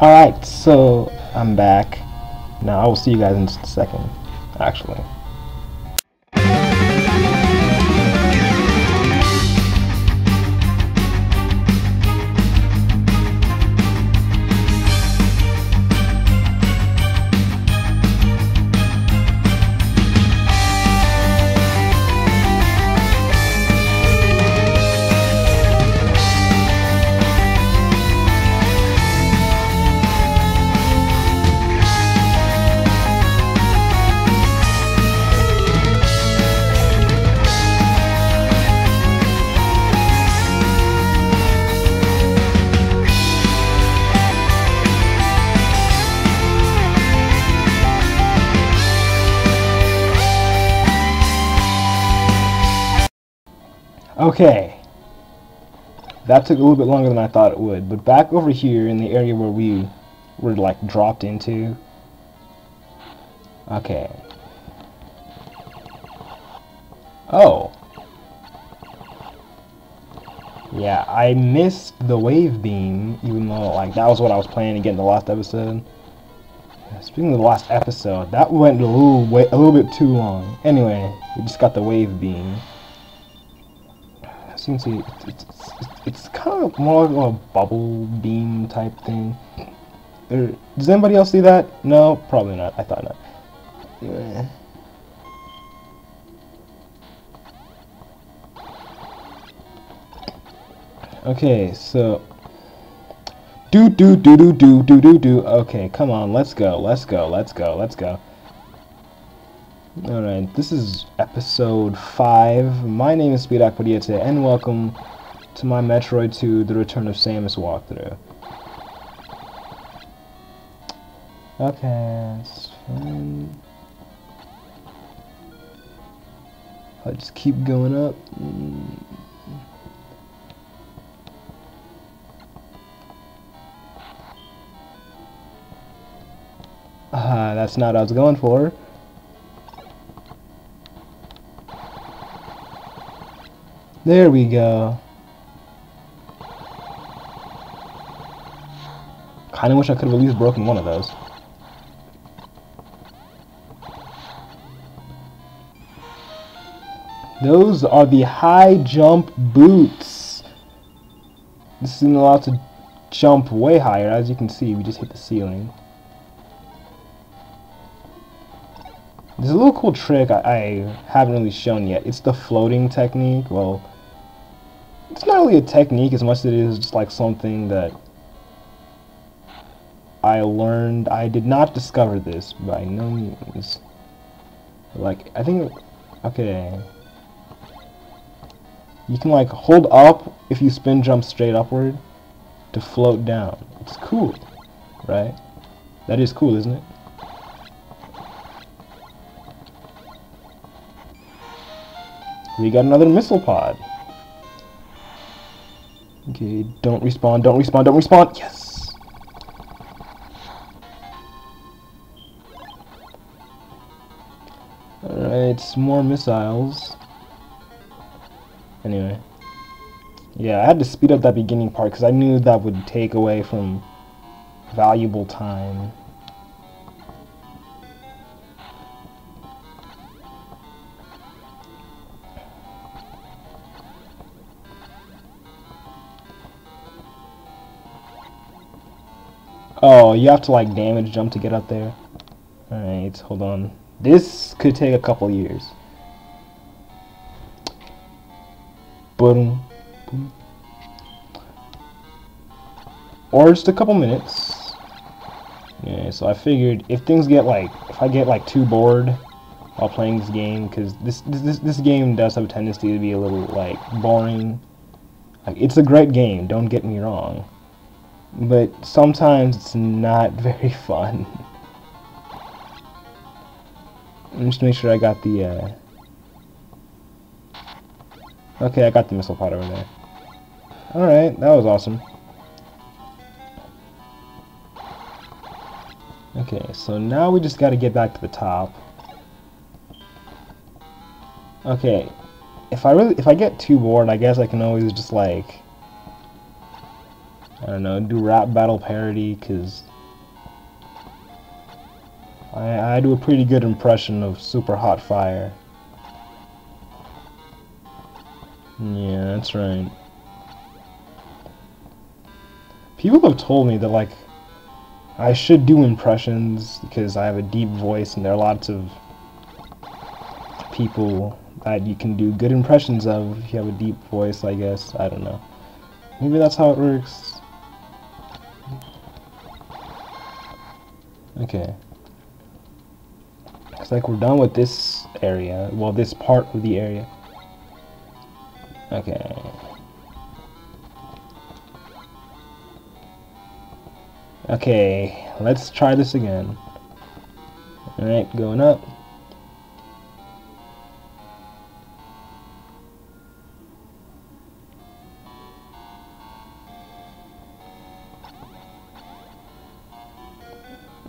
Alright, so I'm back. Now I will see you guys in just a second, actually. Okay. That took a little bit longer than I thought it would, but back over here in the area where we were like dropped into. Okay. Oh. Yeah, I missed the wave beam, even though like that was what I was planning to get in the last episode. Speaking of the last episode, that went a little way, a little bit too long. Anyway, we just got the wave beam seems to it's, it's, it's, kind of more of a bubble beam type thing. Er, does anybody else see that? No, probably not. I thought not. Okay, so do do do do do do do do. Okay, come on, let's go, let's go, let's go, let's go. Alright, this is episode 5. My name is Speed Akpodiete, and welcome to my Metroid 2 The Return of Samus walkthrough. Okay, fine. I just keep going up. Mm. Ah, that's not what I was going for. There we go. Kinda wish I could have at least broken one of those. Those are the high jump boots. This isn't allowed to jump way higher. As you can see, we just hit the ceiling. There's a little cool trick I, I, haven't really shown yet. It's the floating technique. Well, it's not really a technique as much as it is just like something that I learned. I did not discover this by no means. Like, I think, okay. You can like hold up if you spin jump straight upward to float down. It's cool, right? That is cool, isn't it? We got another missile pod. Okay, don't respawn, don't respawn, don't respawn. Yes! Alright, more missiles. Anyway. Yeah, I had to speed up that beginning part because I knew that would take away from valuable time. Oh, you have to like damage jump to get up there. Alright, hold on. This could take a couple years. Boom. Or just a couple minutes. Yeah, so I figured if things get like, if I get like too bored while playing this game, because this, this this game does have a tendency to be a little like boring. Like it's a great game, don't get me wrong but sometimes it's not very fun. Just make sure I got the, uh... Okay, I got the missile pod over there. Alright, that was awesome. Okay, so now we just gotta get back to the top. Okay, if I really, if I get too bored, I guess I can always just like I don't know, do rap battle parody, because I, I do a pretty good impression of Super Hot Fire. Yeah, that's right. People have told me that, like, I should do impressions because I have a deep voice and there are lots of people that you can do good impressions of if you have a deep voice, I guess. I don't know. Maybe that's how it works. Okay. Looks like we're done with this area. Well, this part of the area. Okay. Okay, let's try this again. Alright, going up.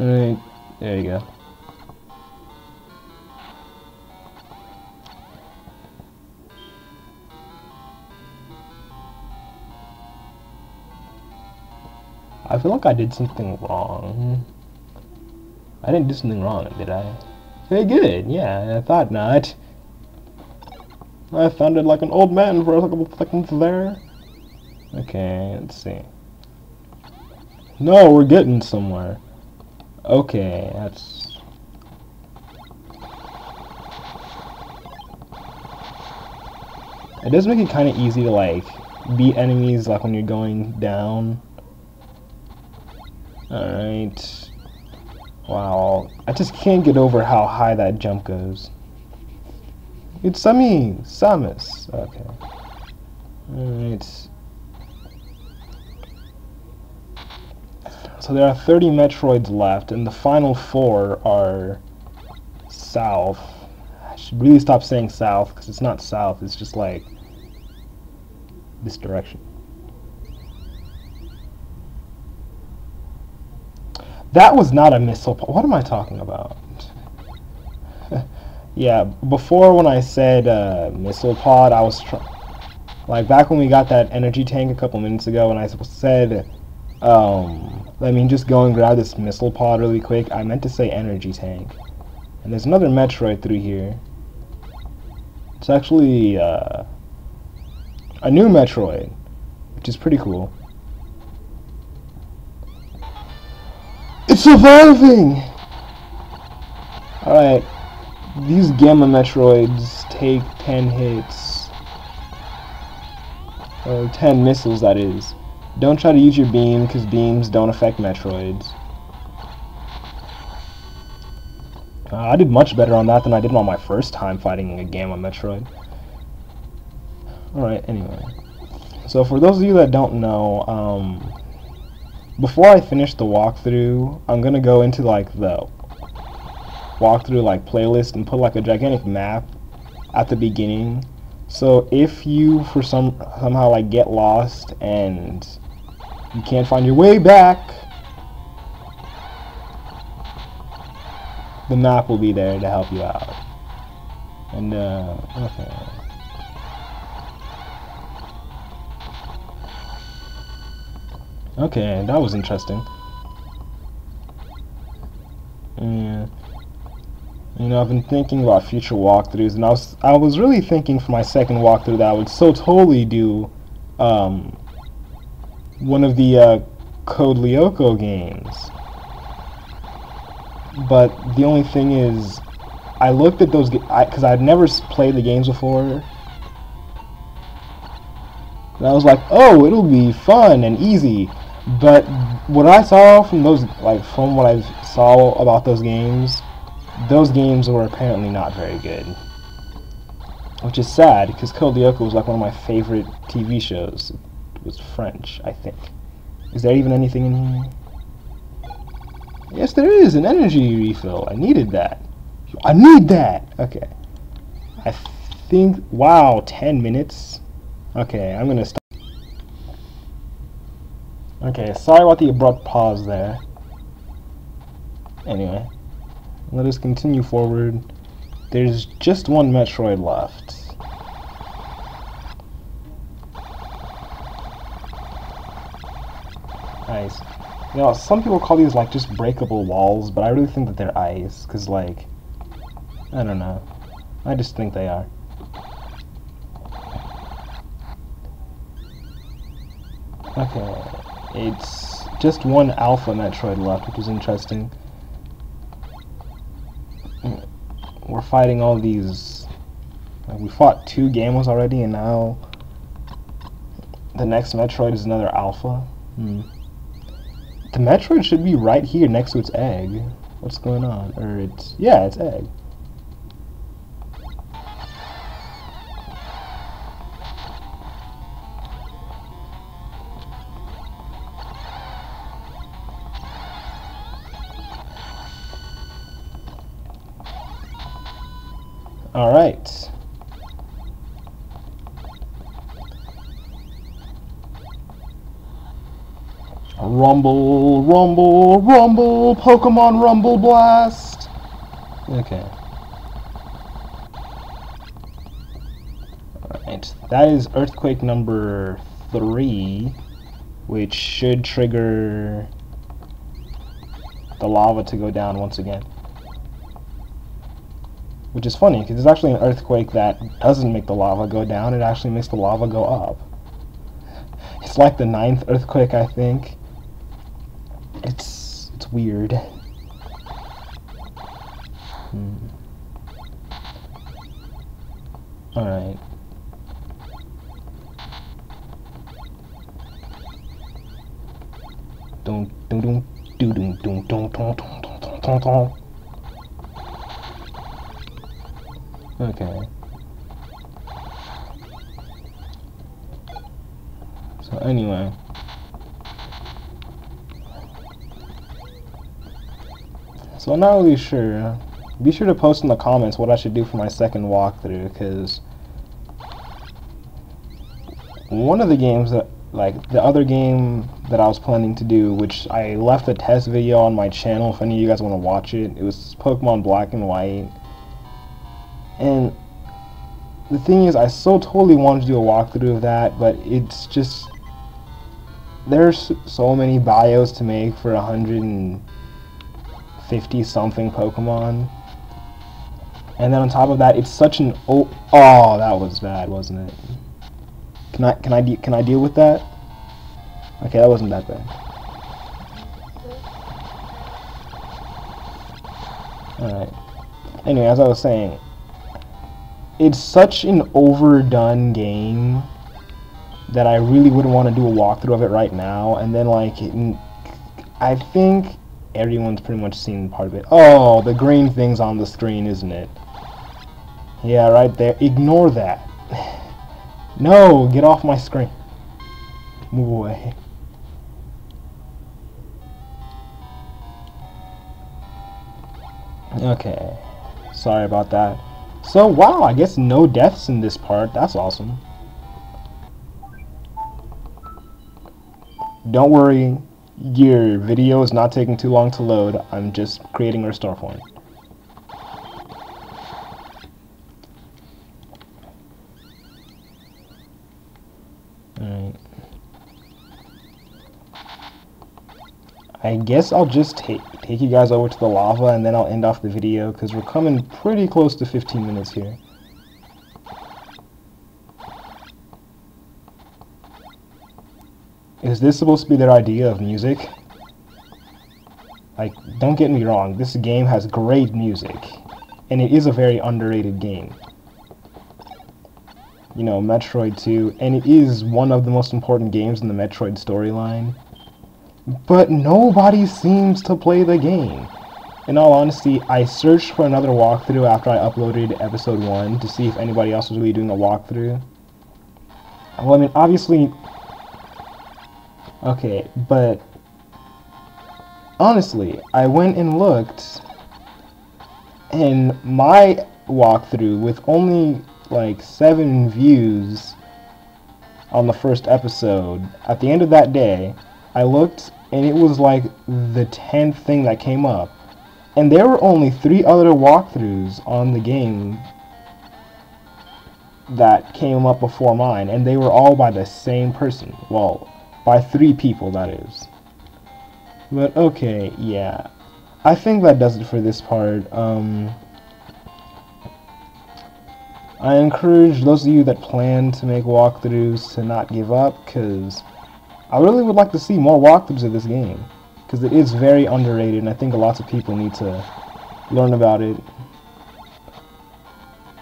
Alright, there you go. I feel like I did something wrong. I didn't do something wrong, did I? Very good, yeah, I thought not. I sounded like an old man for a couple seconds there. Okay, let's see. No, we're getting somewhere. Okay, that's... It does make it kind of easy to, like, beat enemies, like, when you're going down. Alright. Wow. I just can't get over how high that jump goes. It's Sami! Samus! Okay. Alright. So there are 30 Metroids left, and the final four are south. I should really stop saying south, because it's not south, it's just like this direction. That was not a missile pod. What am I talking about? yeah, before when I said uh, missile pod, I was trying. like back when we got that energy tank a couple minutes ago, and I said, um, I me just go and grab this missile pod really quick. I meant to say energy tank. And there's another Metroid through here. It's actually uh, a new Metroid, which is pretty cool. It's surviving! Alright. These Gamma Metroids take 10 hits. Or 10 missiles, that is. Don't try to use your beam, because beams don't affect Metroids. Uh, I did much better on that than I did on my first time fighting a Gamma Metroid. Alright, anyway. So for those of you that don't know, um, before I finish the walkthrough, I'm gonna go into like the walkthrough like playlist and put like a gigantic map at the beginning. So if you for some somehow like get lost and you can't find your way back, the map will be there to help you out. And uh, okay. Okay, that was interesting. Yeah. You know, I've been thinking about future walkthroughs, and I was I was really thinking for my second walkthrough that I would so totally do um, one of the uh, Code Lyoko games. But the only thing is, I looked at those because I'd never played the games before, and I was like, oh, it'll be fun and easy. But what I saw from those, like from what I saw about those games, those games were apparently not very good. Which is sad, because Code Lyoko was like one of my favorite TV shows. It was French, I think. Is there even anything in here? Yes, there is, an energy refill. I needed that. I need that! Okay. I think, wow, 10 minutes? Okay, I'm gonna stop. Okay, sorry about the abrupt pause there. Anyway, let us continue forward. There's just one Metroid left. You know, some people call these like just breakable walls, but I really think that they're ice, because like, I don't know. I just think they are. Okay, it's just one alpha Metroid left, which is interesting. We're fighting all these... Like, we fought two Gamos already, and now the next Metroid is another alpha. Hmm. The Metroid should be right here next to its egg. What's going on? Or it's... Yeah, it's egg. Alright. Rumble, rumble, rumble, Pokemon Rumble Blast! Okay. Alright, that is Earthquake number three, which should trigger the lava to go down once again. Which is funny, because there's actually an earthquake that doesn't make the lava go down, it actually makes the lava go up. It's like the ninth earthquake, I think. It's it's weird. Hmm. Dun dun dun dun dun dun dun dun Okay. So anyway. So I'm not really sure. Be sure to post in the comments what I should do for my second walkthrough, because one of the games that, like, the other game that I was planning to do, which I left a test video on my channel if any of you guys want to watch it, it was Pokemon Black and White. And the thing is, I so totally wanted to do a walkthrough of that, but it's just there's so many bios to make for 150 something Pokemon. And then on top of that, it's such an oh oh that was bad, wasn't it? Can I can I can I deal with that? Okay, that wasn't that bad. Alright. Anyway, as I was saying, it's such an overdone game that I really wouldn't want to do a walkthrough of it right now. And then, like, I think everyone's pretty much seen part of it. Oh, the green thing's on the screen, isn't it? Yeah, right there. Ignore that. no, get off my screen. Move away. Okay. Sorry about that. So, wow, I guess no deaths in this part. That's awesome. Don't worry, your video is not taking too long to load. I'm just creating a restore point. Alright. I guess I'll just take take you guys over to the lava and then I'll end off the video because we're coming pretty close to 15 minutes here. Is this supposed to be their idea of music? Like, don't get me wrong, this game has great music, and it is a very underrated game. You know, Metroid 2, and it is one of the most important games in the Metroid storyline. But nobody seems to play the game. In all honesty, I searched for another walkthrough after I uploaded episode 1 to see if anybody else was really doing a walkthrough. Well, I mean, obviously... Okay, but... Honestly, I went and looked, and my walkthrough, with only, like, 7 views on the first episode, at the end of that day, I looked and it was like the 10th thing that came up. And there were only three other walkthroughs on the game that came up before mine, and they were all by the same person. Well, by three people, that is. But okay, yeah. I think that does it for this part. Um, I encourage those of you that plan to make walkthroughs to not give up, because I really would like to see more walkthroughs of this game. Because it is very underrated, and I think lots of people need to learn about it.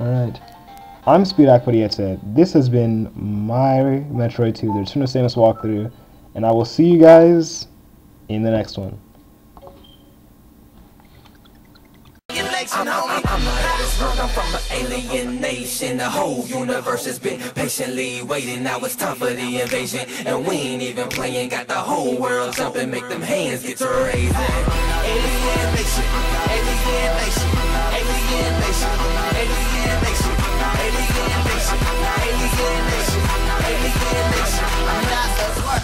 Alright. I'm Speed Akpodiete. This has been my Metroid 2, the Return of Samus walkthrough, and I will see you guys in the next one. I'm from an alien nation. The whole universe has been patiently waiting Now it's time for the invasion. And we ain't even playing. Got the whole world jumping Make them hands get to raising Alien nation, alien nation I'm not world